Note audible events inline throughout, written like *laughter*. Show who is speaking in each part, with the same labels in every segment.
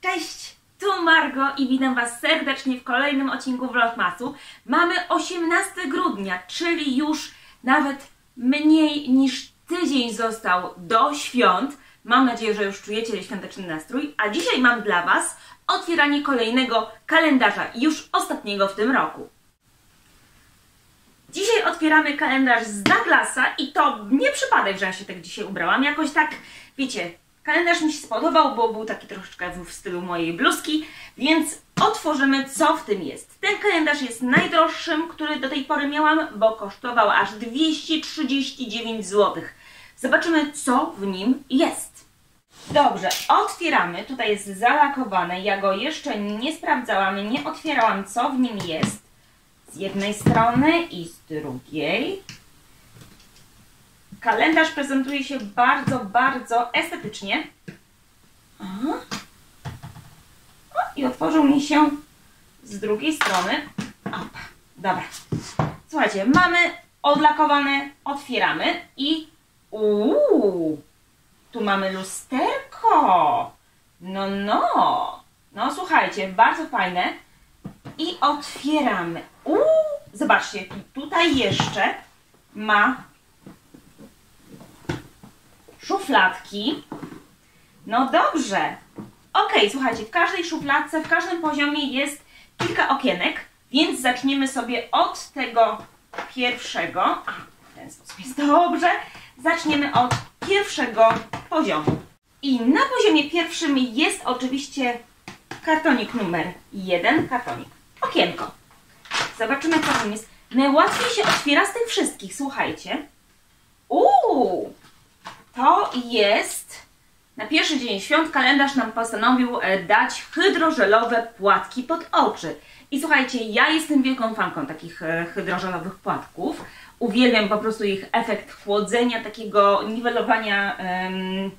Speaker 1: Cześć, tu Margo i witam Was serdecznie w kolejnym odcinku Vlogmasu. Mamy 18 grudnia, czyli już nawet mniej niż tydzień został do świąt. Mam nadzieję, że już czujecie świąteczny nastrój, a dzisiaj mam dla Was otwieranie kolejnego kalendarza, już ostatniego w tym roku. Dzisiaj otwieramy kalendarz z Douglasa i to nie przypadek, że ja się tak dzisiaj ubrałam. Jakoś tak, wiecie, kalendarz mi się spodobał, bo był taki troszeczkę w stylu mojej bluzki, więc otworzymy, co w tym jest. Ten kalendarz jest najdroższym, który do tej pory miałam, bo kosztował aż 239 zł. Zobaczymy, co w nim jest. Dobrze, otwieramy. Tutaj jest zalakowane. Ja go jeszcze nie sprawdzałam, nie otwierałam, co w nim jest. Z jednej strony i z drugiej. Kalendarz prezentuje się bardzo, bardzo estetycznie. Aha. O, I otworzył mi się z drugiej strony. Opa, dobra. Słuchajcie, mamy odlakowane, otwieramy i uuu, tu mamy lusterko. No, no. No, słuchajcie, bardzo fajne. I otwieramy. Uuu, zobaczcie, tutaj jeszcze ma szufladki. No dobrze. Ok, słuchajcie, w każdej szufladce, w każdym poziomie jest kilka okienek, więc zaczniemy sobie od tego pierwszego. A, w ten sposób jest dobrze. Zaczniemy od pierwszego poziomu. I na poziomie pierwszym jest oczywiście kartonik numer jeden, kartonik, okienko. Zobaczymy, co tam jest. Najłatwiej się otwiera z tych wszystkich, słuchajcie. Uuu, to jest... Na pierwszy dzień świąt kalendarz nam postanowił e, dać hydrożelowe płatki pod oczy. I słuchajcie, ja jestem wielką fanką takich e, hydrożelowych płatków. Uwielbiam po prostu ich efekt chłodzenia, takiego niwelowania um,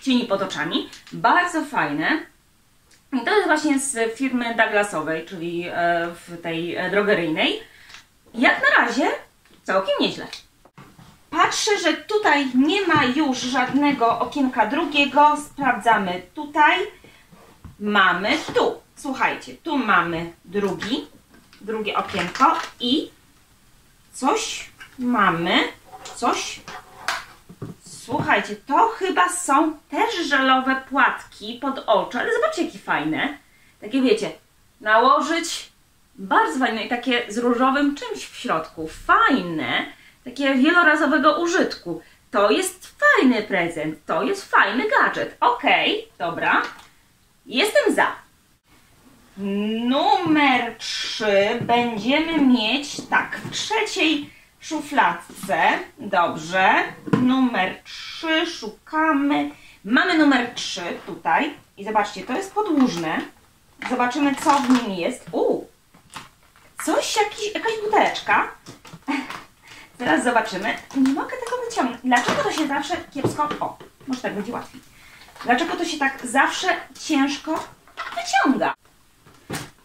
Speaker 1: cieni pod oczami. Bardzo fajne. To jest właśnie z firmy Douglasowej, czyli e, w tej drogeryjnej. Jak na razie całkiem nieźle. Patrzę, że tutaj nie ma już żadnego okienka drugiego. Sprawdzamy tutaj. Mamy tu. Słuchajcie, tu mamy drugi, drugie okienko i coś mamy, coś. Słuchajcie, to chyba są też żelowe płatki pod oczy, ale zobaczcie jakie fajne. Takie wiecie, nałożyć, bardzo fajne i takie z różowym czymś w środku. Fajne takie wielorazowego użytku. To jest fajny prezent, to jest fajny gadżet. Ok, dobra. Jestem za. Numer 3 będziemy mieć tak, w trzeciej szufladce. Dobrze. Numer 3 szukamy. Mamy numer 3 tutaj. I zobaczcie, to jest podłużne. Zobaczymy, co w nim jest. U, coś, jakiś, jakaś buteleczka. *laughs* Teraz zobaczymy. Nie mogę tego wyciągnąć. Dlaczego to się zawsze kiepsko... O, może tak będzie łatwiej. Dlaczego to się tak zawsze ciężko wyciąga?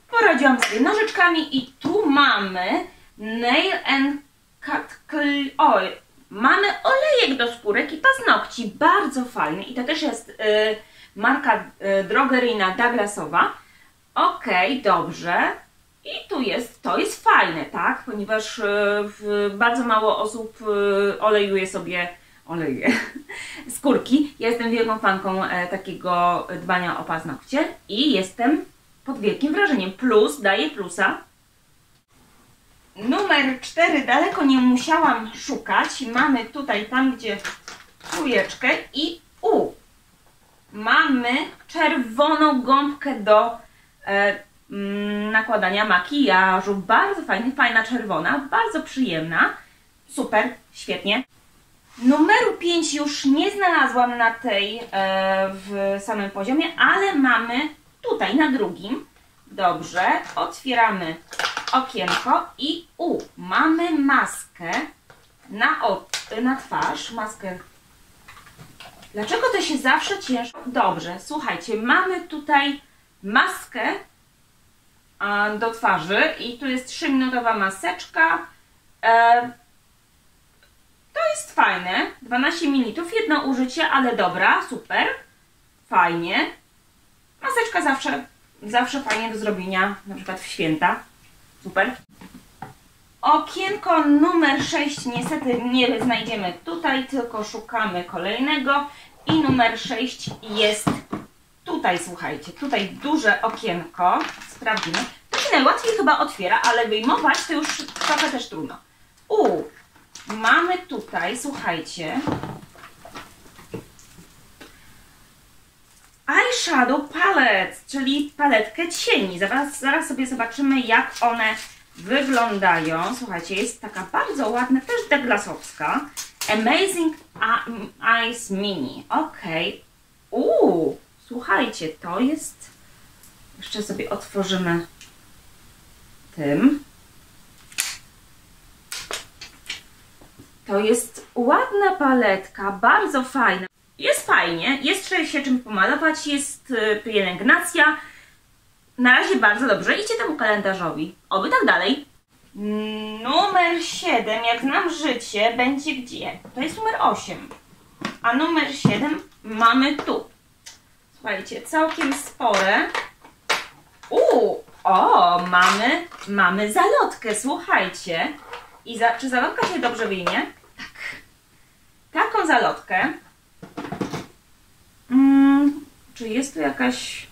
Speaker 1: Poradziłam sobie nożyczkami i tu mamy Nail and Oil. Mamy olejek do skórek i paznokci. Bardzo fajny. I to też jest y, marka y, drogeryjna Douglasowa. Okej, okay, dobrze. I tu jest, to jest fajne, tak? Ponieważ e, bardzo mało osób e, olejuje sobie olejuje *laughs* skórki. Ja jestem wielką fanką e, takiego dbania o paznokcie i jestem pod wielkim wrażeniem. Plus, daje plusa. Numer 4 daleko nie musiałam szukać. Mamy tutaj, tam gdzie trójeczkę i u. Mamy czerwoną gąbkę do e, Mm, nakładania makijażu. Bardzo fajny, fajna czerwona, bardzo przyjemna. Super, świetnie. Numeru 5 już nie znalazłam na tej e, w samym poziomie, ale mamy tutaj na drugim. Dobrze, otwieramy okienko i u, mamy maskę na, na twarz, maskę Dlaczego to się zawsze ciężko? Dobrze, słuchajcie, mamy tutaj maskę do twarzy i tu jest 3-minutowa maseczka. E, to jest fajne, 12 ml, jedno użycie, ale dobra, super, fajnie. Maseczka zawsze, zawsze fajnie do zrobienia, na przykład w święta, super. Okienko numer 6 niestety nie znajdziemy tutaj, tylko szukamy kolejnego i numer 6 jest tutaj, słuchajcie, tutaj duże okienko, sprawdzimy. To się najłatwiej chyba otwiera, ale wyjmować to już trochę też trudno. U, mamy tutaj, słuchajcie, eyeshadow palette, czyli paletkę cieni. Zaraz, zaraz sobie zobaczymy, jak one wyglądają. Słuchajcie, jest taka bardzo ładna, też Douglasowska. Amazing Eyes Mini. Ok. Uuu, słuchajcie, to jest... Jeszcze sobie otworzymy tym. To jest ładna paletka, bardzo fajna. Jest fajnie, jest się czym pomalować, jest y, pielęgnacja. Na razie bardzo dobrze. Idźcie temu kalendarzowi. Oby tak dalej. Numer 7, jak znam życie, będzie gdzie? To jest numer 8. A numer 7 mamy tu. Słuchajcie, całkiem spore. Uuu, o, mamy, mamy zalotkę, słuchajcie. I za, czy zalotka się dobrze wyjmie? Tak. Taką zalotkę. Czy jest tu jakaś...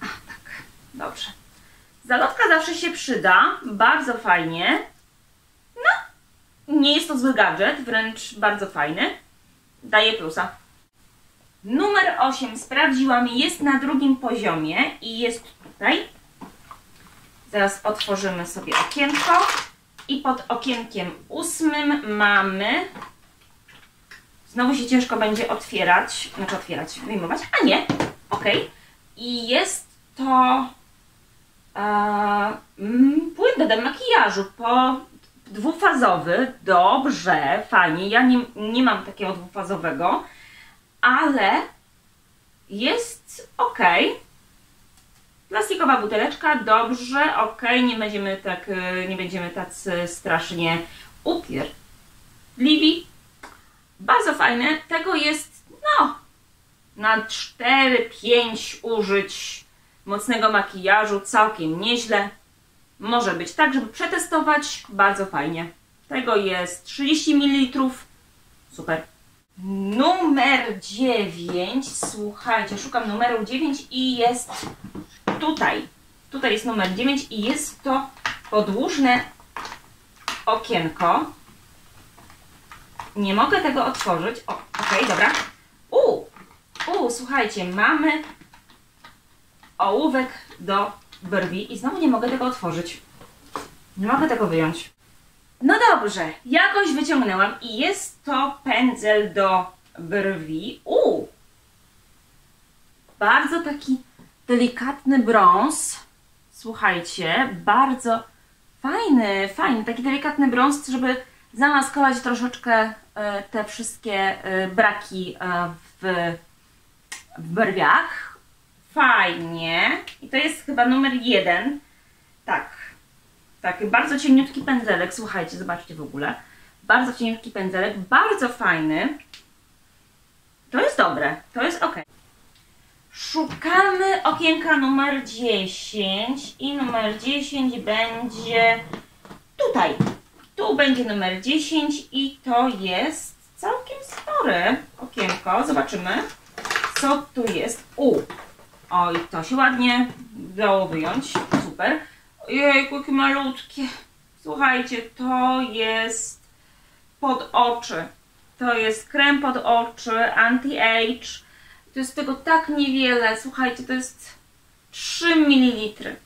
Speaker 1: A, tak, dobrze. Zalotka zawsze się przyda, bardzo fajnie. No, nie jest to zły gadżet, wręcz bardzo fajny. Daje plusa. Numer 8 sprawdziłam, jest na drugim poziomie i jest tutaj. Zaraz otworzymy sobie okienko. I pod okienkiem ósmym mamy... Znowu się ciężko będzie otwierać, znaczy otwierać, wyjmować, a nie, ok. I jest to mm, płyn do makijażu po dwufazowy, dobrze, fajnie. Ja nie, nie mam takiego dwufazowego, ale jest ok. Plastikowa buteleczka, dobrze, ok, nie będziemy tak, y, nie będziemy tacy strasznie upierdliwi. Bardzo fajne, tego jest, no, na 4-5 użyć mocnego makijażu, całkiem nieźle. Może być tak, żeby przetestować, bardzo fajnie. Tego jest 30 ml, super. Numer 9, słuchajcie, szukam numeru 9 i jest tutaj. Tutaj jest numer 9 i jest to podłużne okienko. Nie mogę tego otworzyć. O, okej, okay, dobra. U, u, słuchajcie, mamy ołówek do brwi i znowu nie mogę tego otworzyć. Nie mogę tego wyjąć. No dobrze, jakoś wyciągnęłam i jest to pędzel do brwi. U! Bardzo taki delikatny brąz. Słuchajcie, bardzo fajny, fajny, taki delikatny brąz, żeby zamaskować troszeczkę e, te wszystkie e, braki e, w, w brwiach fajnie. I to jest chyba numer jeden. Tak. Tak, bardzo cieniutki pędzelek. Słuchajcie, zobaczcie w ogóle. Bardzo cieniutki pędzelek, bardzo fajny. To jest dobre, to jest ok. Szukamy okienka numer 10 i numer 10 będzie tutaj. Tu będzie numer 10 i to jest całkiem spore okienko. Zobaczymy, co tu jest. U, Oj, to się ładnie dało wyjąć. Super. Ojej, jakie malutkie. Słuchajcie, to jest pod oczy. To jest krem pod oczy, anti-age. To jest tego tak niewiele. Słuchajcie, to jest 3 ml.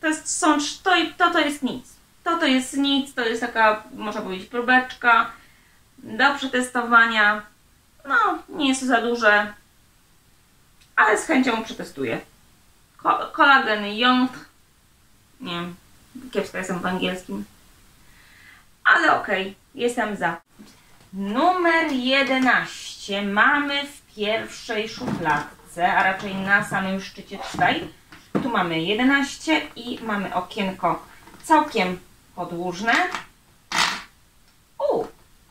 Speaker 1: To jest, to, to, to jest nic. To to jest nic, to jest taka, można powiedzieć, próbeczka do przetestowania. No, nie jest to za duże, ale z chęcią przetestuję. Ko kolagen Young. Nie wiem, kiepska jestem w angielskim. Ale okej, okay, jestem za. Numer 11 mamy w pierwszej szufladce, a raczej na samym szczycie tutaj. Tu mamy 11 i mamy okienko całkiem podłużne. U,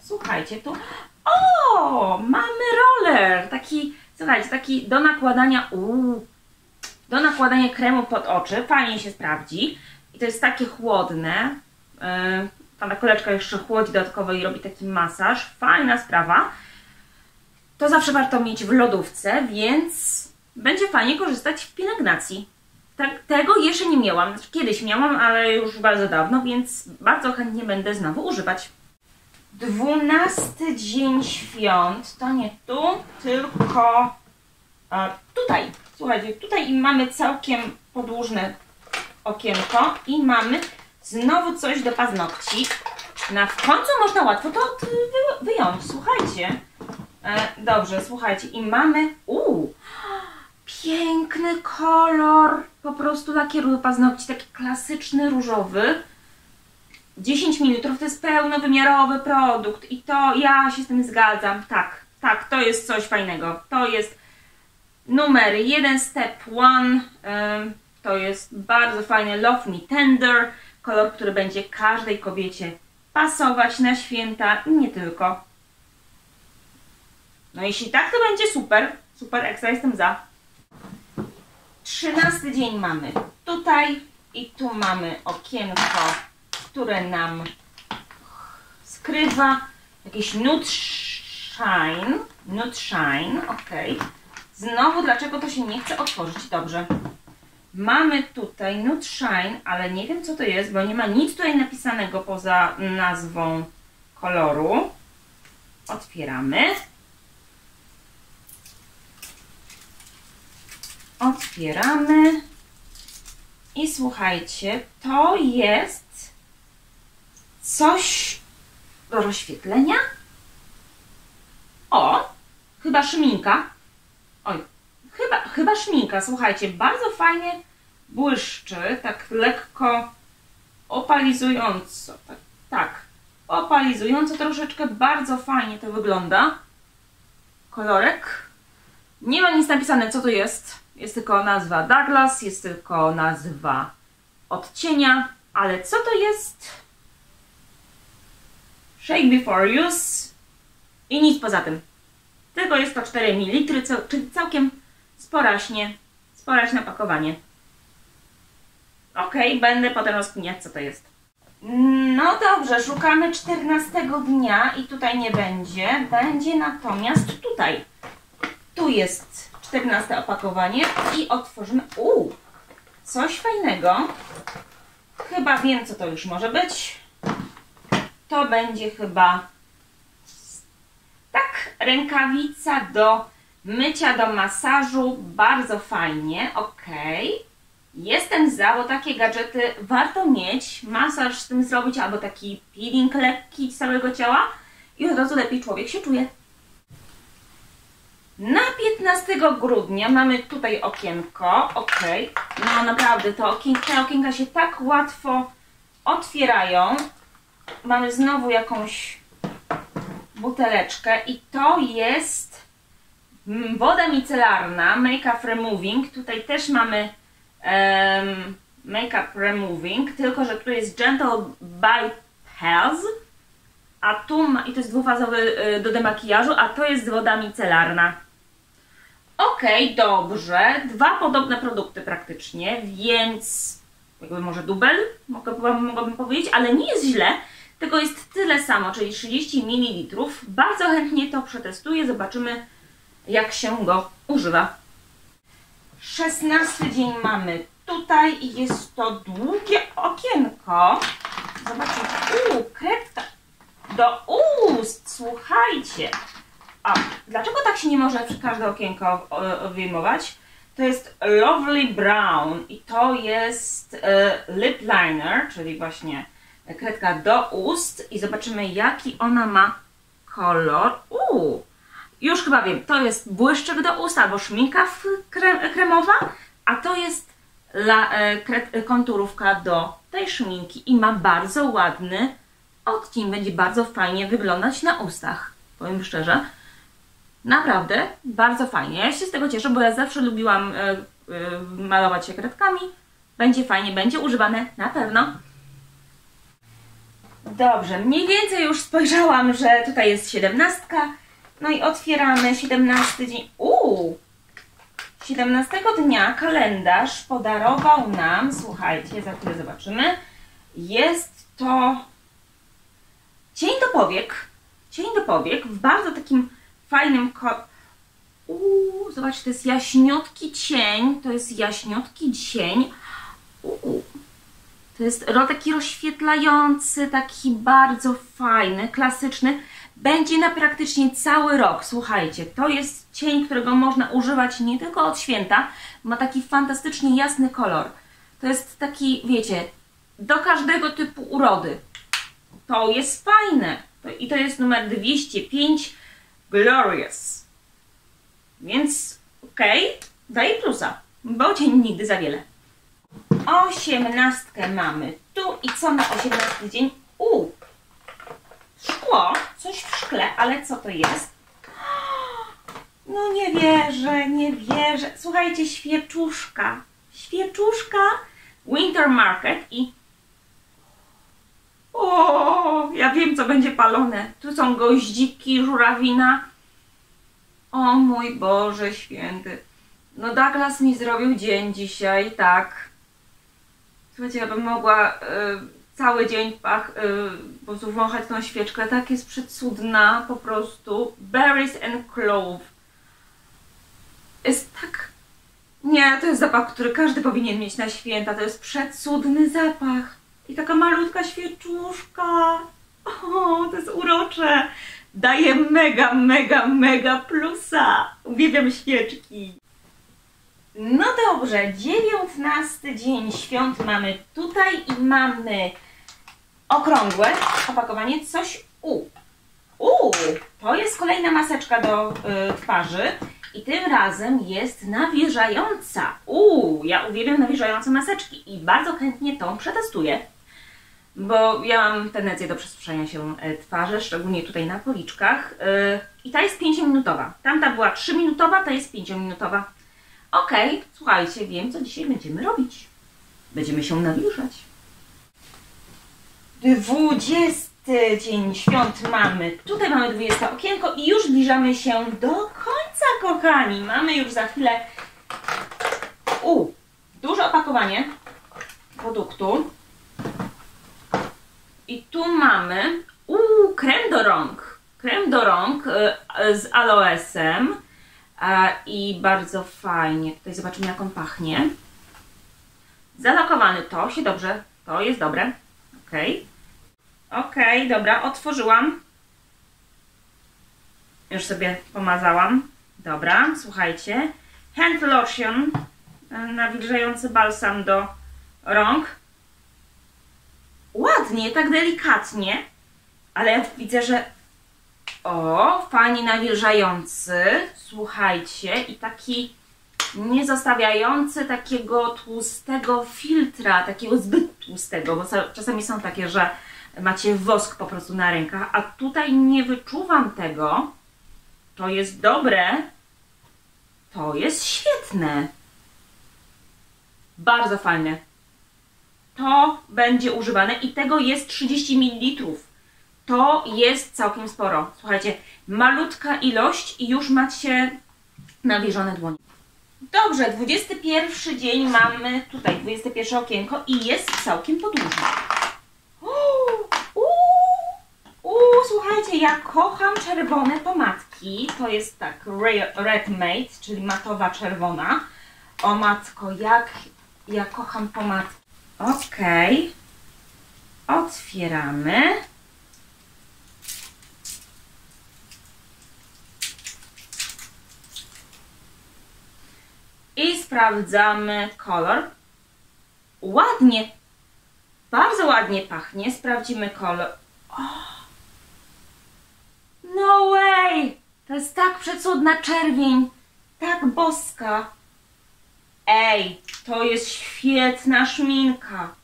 Speaker 1: Słuchajcie, tu... O! Mamy roller! Taki, słuchajcie, taki do nakładania... Uuu, do nakładania kremu pod oczy. Fajnie się sprawdzi. I to jest takie chłodne. Yy, Pana koleczka jeszcze chłodzi dodatkowo i robi taki masaż. Fajna sprawa. To zawsze warto mieć w lodówce, więc będzie fajnie korzystać w pielęgnacji. Tak, tego jeszcze nie miałam. Znaczy, kiedyś miałam, ale już bardzo dawno, więc bardzo chętnie będę znowu używać. Dwunasty dzień świąt. To nie tu, tylko e, tutaj. Słuchajcie, tutaj mamy całkiem podłużne okienko i mamy znowu coś do paznokci. Na w końcu można łatwo to wy, wyjąć. Słuchajcie. E, dobrze, słuchajcie. I mamy... Uuu! Piękny kolor. Po prostu lakieru do paznokci. Taki klasyczny, różowy. 10 ml to jest pełnowymiarowy produkt i to ja się z tym zgadzam. Tak, tak, to jest coś fajnego. To jest numer 1, step 1. To jest bardzo fajny Love Me Tender. Kolor, który będzie każdej kobiecie pasować na święta i nie tylko. No jeśli tak, to będzie super. Super ekstra, jestem za. Trzynasty dzień mamy tutaj i tu mamy okienko, które nam skrywa jakiś nude shine, nude shine, ok. Znowu, dlaczego to się nie chce otworzyć? Dobrze. Mamy tutaj nude shine, ale nie wiem co to jest, bo nie ma nic tutaj napisanego poza nazwą koloru. Otwieramy. Otwieramy. I słuchajcie, to jest coś do rozświetlenia. O, chyba szminka. Oj, chyba, chyba szminka. Słuchajcie, bardzo fajnie błyszczy, tak lekko opalizująco. Tak, tak, opalizująco troszeczkę, bardzo fajnie to wygląda. Kolorek. Nie ma nic napisane, co to jest. Jest tylko nazwa Douglas, jest tylko nazwa odcienia, ale co to jest? Shake before use i nic poza tym. Tylko jest to 4 ml, czyli całkiem sporaśnie, sporaśne opakowanie. Ok, będę potem rozkminiać co to jest. No dobrze, szukamy 14 dnia i tutaj nie będzie. Będzie natomiast tutaj. Tu jest 14 opakowanie i otworzymy. Uuu, coś fajnego. Chyba wiem, co to już może być. To będzie chyba tak, rękawica do mycia, do masażu. Bardzo fajnie, ok. Jestem za, bo takie gadżety warto mieć. Masaż z tym zrobić albo taki peeling lekki całego ciała i od razu lepiej człowiek się czuje. Na 15 grudnia mamy tutaj okienko, ok, no naprawdę to okienka, te okienka się tak łatwo otwierają. Mamy znowu jakąś buteleczkę i to jest woda micelarna, Makeup Removing. Tutaj też mamy um, Makeup Removing, tylko że tu jest Gentle Bypass, a tu ma, i to jest dwufazowy y, do demakijażu, a to jest woda micelarna. Ok, dobrze. Dwa podobne produkty praktycznie, więc jakby może dubel, mogłabym, mogłabym powiedzieć, ale nie jest źle. Tylko jest tyle samo, czyli 30 ml. Bardzo chętnie to przetestuję, zobaczymy jak się go używa. 16 dzień mamy tutaj i jest to długie okienko. Zobaczcie, uuu, kredka do ust, słuchajcie. A, dlaczego tak się nie może każde okienko wyjmować? To jest Lovely Brown i to jest e, lip liner, czyli właśnie kredka do ust i zobaczymy jaki ona ma kolor. Uuu, już chyba wiem, to jest błyszczyk do ust albo szminka krem, kremowa, a to jest la, e, kred, konturówka do tej szminki i ma bardzo ładny odcień, będzie bardzo fajnie wyglądać na ustach, powiem szczerze. Naprawdę, bardzo fajnie. Ja się z tego cieszę, bo ja zawsze lubiłam e, e, malować się kredkami. Będzie fajnie, będzie używane na pewno. Dobrze, mniej więcej już spojrzałam, że tutaj jest siedemnastka. No i otwieramy 17 dzień. Uuu! 17 dnia kalendarz podarował nam, słuchajcie, za chwilę zobaczymy. Jest to cień do powiek. Cień do powiek w bardzo takim fajnym ko- Uuu, zobaczcie, to jest jaśniutki cień. To jest jaśniutki cień. Uuu. To jest taki rozświetlający, taki bardzo fajny, klasyczny. Będzie na praktycznie cały rok. Słuchajcie, to jest cień, którego można używać nie tylko od święta. Ma taki fantastycznie jasny kolor. To jest taki, wiecie, do każdego typu urody. To jest fajne. I to jest numer 205 Glorious. Więc okej, okay, daję plusa, bo cień nigdy za wiele. Osiemnastkę mamy tu i co na osiemnasty dzień? U, szkło, coś w szkle, ale co to jest? *gasps* No nie wierzę, nie wierzę. Słuchajcie, świeczuszka, świeczuszka Winter Market i o, ja wiem co będzie palone. Tu są goździki, żurawina. O mój Boże święty. No Douglas mi zrobił dzień dzisiaj, tak. Słuchajcie, ja bym mogła y, cały dzień pach, y, po prostu wąchać tą świeczkę. Tak jest przecudna po prostu. Berries and clove. Jest tak... Nie, to jest zapach, który każdy powinien mieć na święta. To jest przecudny zapach. I taka malutka świeczuszka. O, to jest urocze. Daje mega, mega, mega plusa. Uwielbiam świeczki. No dobrze, dziewiętnasty dzień świąt mamy tutaj i mamy okrągłe opakowanie, coś u. U, to jest kolejna maseczka do y, twarzy i tym razem jest nawilżająca. U, ja uwielbiam nawilżające maseczki i bardzo chętnie tą przetestuję, bo ja mam tendencję do przesuszenia się y, twarzy, szczególnie tutaj na policzkach. Y, I ta jest 5-minutowa. Tamta była 3-minutowa, ta jest 5-minutowa. Okej, okay, słuchajcie, wiem, co dzisiaj będziemy robić. Będziemy się nawilżać. Dwudziesty dzień świąt mamy. Tutaj mamy 20 okienko i już zbliżamy się do końca, kochani. Mamy już za chwilę u, duże opakowanie produktu. I tu mamy u, krem do rąk. Krem do rąk y, z aloesem i bardzo fajnie. Tutaj zobaczymy, jak on pachnie. Zalakowany to się dobrze, to jest dobre. Ok. Ok, dobra, otworzyłam. Już sobie pomazałam. Dobra, słuchajcie. Hand lotion, e, nawilżający balsam do rąk. Ładnie, tak delikatnie, ale widzę, że o, fajnie nawilżający, słuchajcie, i taki nie zostawiający takiego tłustego filtra, takiego zbyt tłustego, bo czasami są takie, że macie wosk po prostu na rękach, a tutaj nie wyczuwam tego. To jest dobre, to jest świetne. Bardzo fajne. To będzie używane i tego jest 30 ml. To jest całkiem sporo. Słuchajcie, malutka ilość i już macie nawilżone dłonie. Dobrze, 21 dzień mamy tutaj, 21 okienko i jest całkiem podłużne. Uuu, słuchajcie, ja kocham czerwone pomadki. To jest tak, Red Mate, czyli matowa czerwona. O matko, jak ja kocham pomadki. Okay. Otwieramy. I sprawdzamy kolor. Ładnie, bardzo ładnie pachnie. Sprawdzimy kolor. Oh. No way! To jest tak przecudna czerwień. Tak boska. Ej, to jest świetna szminka.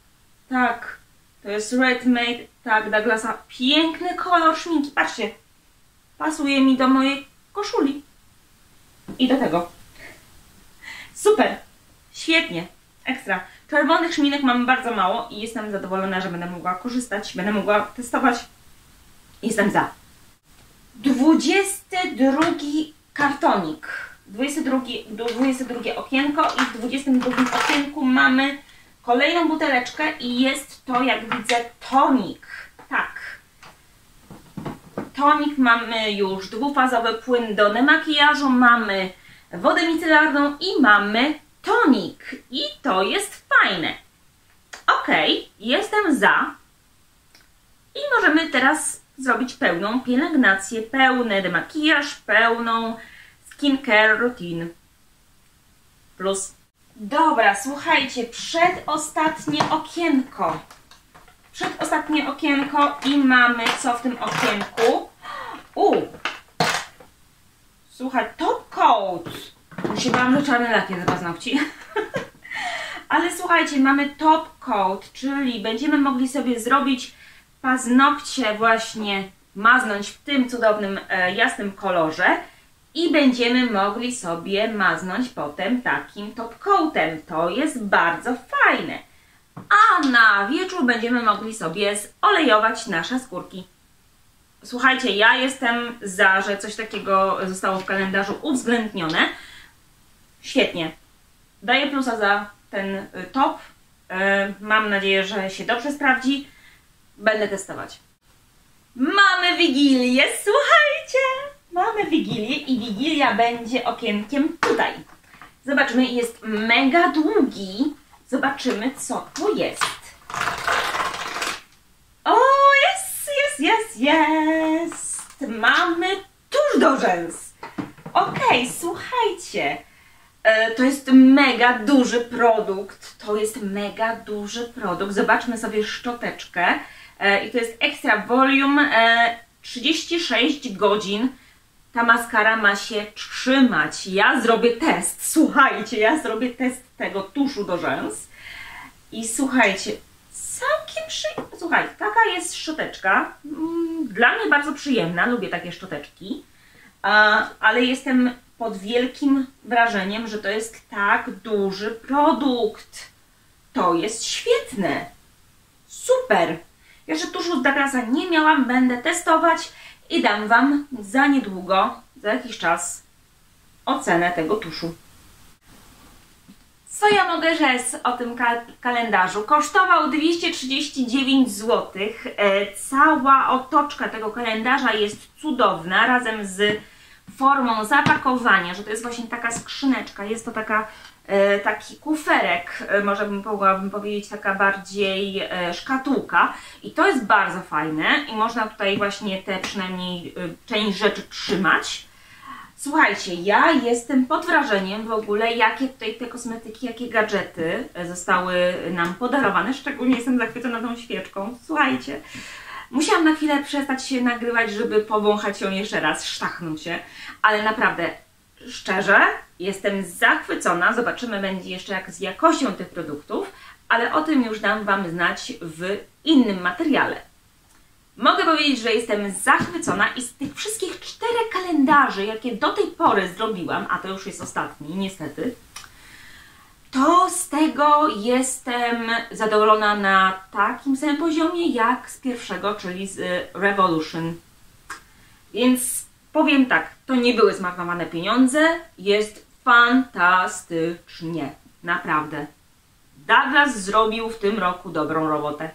Speaker 1: Tak, to jest Red Made, tak, Douglasa. Piękny kolor szminki. Patrzcie, pasuje mi do mojej koszuli. I do tego. Super, świetnie, ekstra. Czerwonych szminek mamy bardzo mało i jestem zadowolona, że będę mogła korzystać, będę mogła testować. Jestem za. 22 kartonik. 22, 22 okienko i w 22 okienku mamy kolejną buteleczkę i jest to, jak widzę, tonik. Tak. Tonik mamy już dwufazowy płyn do demakijażu, mamy wodę micelarną i mamy tonik. I to jest fajne. Ok, jestem za. I możemy teraz zrobić pełną pielęgnację, pełny demakijaż, pełną skincare routine. Plus. Dobra, słuchajcie, przedostatnie okienko. Przedostatnie okienko i mamy co w tym okienku? U! Słuchaj, top coat. Bałam, że czarny lakier z paznokci. *laughs* Ale słuchajcie, mamy top coat, czyli będziemy mogli sobie zrobić paznokcie właśnie maznąć w tym cudownym, e, jasnym kolorze i będziemy mogli sobie maznąć potem takim top coatem. To jest bardzo fajne. A na wieczór będziemy mogli sobie zolejować nasze skórki. Słuchajcie, ja jestem za, że coś takiego zostało w kalendarzu uwzględnione. Świetnie. Daję plusa za ten y, top. Y, mam nadzieję, że się dobrze sprawdzi. Będę testować. Mamy Wigilię, słuchajcie! Mamy Wigilię i Wigilia będzie okienkiem tutaj. Zobaczmy, jest mega długi. Zobaczymy, co to jest. O, jest, jest, jest, jest! Mamy tuż do rzęs. Okej, okay, słuchajcie. E, to jest mega duży produkt. To jest mega duży produkt. Zobaczmy sobie szczoteczkę. E, I to jest Extra Volume 36 e, godzin. Ta maskara ma się trzymać. Ja zrobię test. Słuchajcie, ja zrobię test tego tuszu do rzęs. I słuchajcie, całkiem przyjemna. Słuchajcie, taka jest szczoteczka. Mm, dla mnie bardzo przyjemna. Lubię takie szczoteczki. Ale jestem pod wielkim wrażeniem, że to jest tak duży produkt. To jest świetne. Super. Jeszcze tuszu z Douglasa nie miałam, będę testować i dam Wam za niedługo, za jakiś czas ocenę tego tuszu. Co ja mogę rzec o tym kalendarzu? Kosztował 239 zł. E, cała otoczka tego kalendarza jest cudowna, razem z formą zapakowania, że to jest właśnie taka skrzyneczka, jest to taka, taki kuferek, e, może bym mogłabym powiedzieć taka bardziej e, szkatułka i to jest bardzo fajne i można tutaj właśnie te przynajmniej część rzeczy trzymać. Słuchajcie, ja jestem pod wrażeniem w ogóle, jakie tutaj te kosmetyki, jakie gadżety zostały nam podarowane. Szczególnie jestem zachwycona tą świeczką. Słuchajcie, Musiałam na chwilę przestać się nagrywać, żeby powąchać ją jeszcze raz, sztachnąć się, ale naprawdę, szczerze, jestem zachwycona. Zobaczymy będzie jeszcze jak z jakością tych produktów, ale o tym już dam Wam znać w innym materiale. Mogę powiedzieć, że jestem zachwycona i z tych wszystkich czterech kalendarzy, jakie do tej pory zrobiłam, a to już jest ostatni, niestety, to z tego jestem zadowolona na takim samym poziomie jak z pierwszego, czyli z y, Revolution. Więc powiem tak, to nie były zmarnowane pieniądze, jest fantastycznie, naprawdę. Douglas zrobił w tym roku dobrą robotę.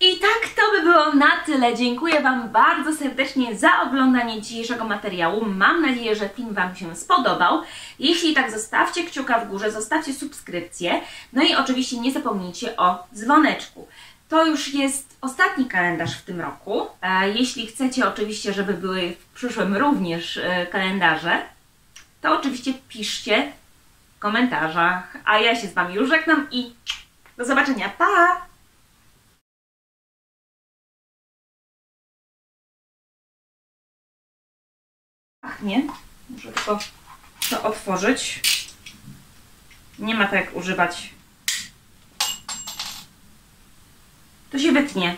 Speaker 1: I tak to by było na tyle. Dziękuję Wam bardzo serdecznie za oglądanie dzisiejszego materiału. Mam nadzieję, że film Wam się spodobał. Jeśli tak, zostawcie kciuka w górze, zostawcie subskrypcję. No i oczywiście nie zapomnijcie o dzwoneczku. To już jest ostatni kalendarz w tym roku. E, jeśli chcecie oczywiście, żeby były w przyszłym również e, kalendarze, to oczywiście piszcie w komentarzach. A ja się z Wami już żegnam i do zobaczenia. Pa! pachnie. Muszę tylko to otworzyć. Nie ma tak jak używać. To się wytnie.